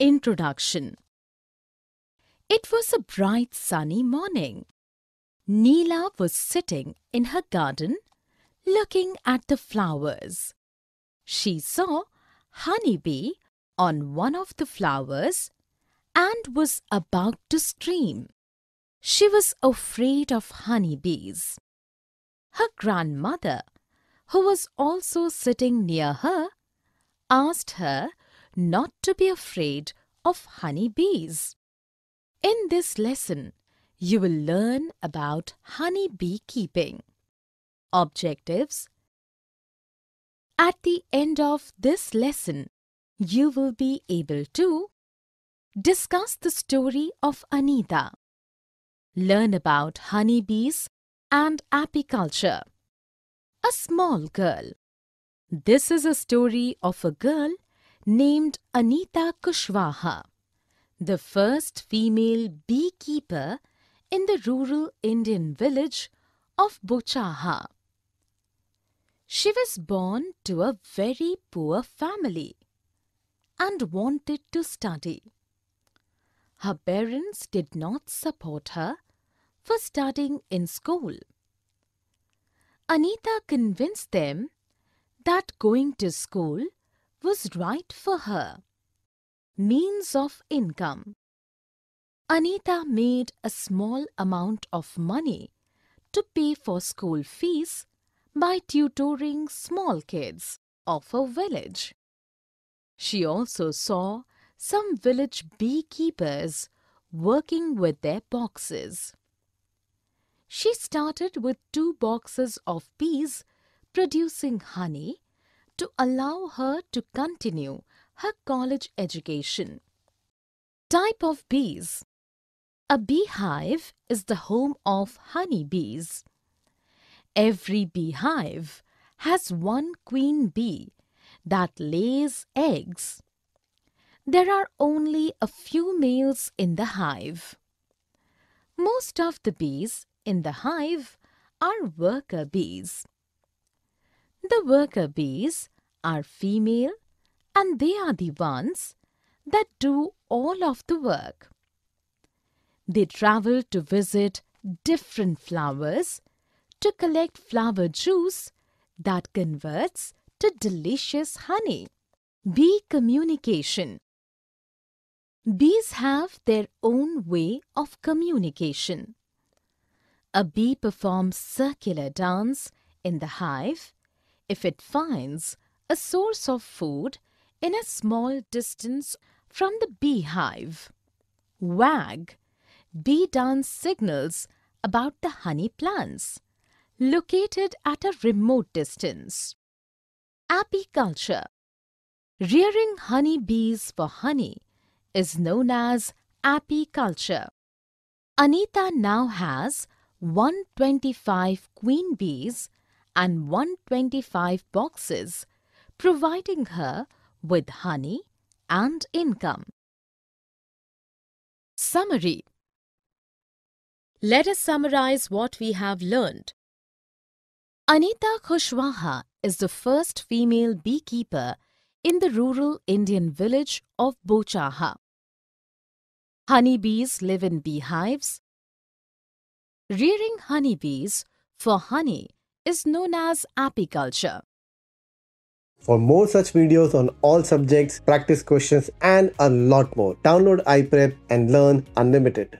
Introduction It was a bright sunny morning. Neela was sitting in her garden looking at the flowers. She saw Honey Bee on one of the flowers and was about to scream. She was afraid of honey bees. Her grandmother, who was also sitting near her, asked her not to be afraid of honey bees. In this lesson, you will learn about honey bee keeping. Objectives At the end of this lesson, you will be able to discuss the story of Anita, learn about honeybees and apiculture. A small girl. This is a story of a girl named Anita Kushwaha, the first female beekeeper in the rural Indian village of Bochaha. She was born to a very poor family and wanted to study. Her parents did not support her for studying in school. Anita convinced them that going to school was right for her. Means of income Anita made a small amount of money to pay for school fees by tutoring small kids of her village. She also saw some village beekeepers working with their boxes. She started with two boxes of bees producing honey to allow her to continue her college education. Type of bees A beehive is the home of honey bees. Every beehive has one queen bee that lays eggs. There are only a few males in the hive. Most of the bees in the hive are worker bees. The worker bees are female and they are the ones that do all of the work. They travel to visit different flowers to collect flower juice that converts to delicious honey. Bee communication. Bees have their own way of communication. A bee performs circular dance in the hive if it finds a source of food in a small distance from the beehive. Wag. Bee dance signals about the honey plants located at a remote distance. Apiculture Rearing honey bees for honey is known as apiculture. Anita now has 125 queen bees and 125 boxes, providing her with honey and income. Summary Let us summarize what we have learned. Anita Kushwaha is the first female beekeeper in the rural Indian village of Bochaha. Honeybees live in beehives Rearing honeybees for honey is known as apiculture. For more such videos on all subjects, practice questions and a lot more, download iPrep and learn unlimited.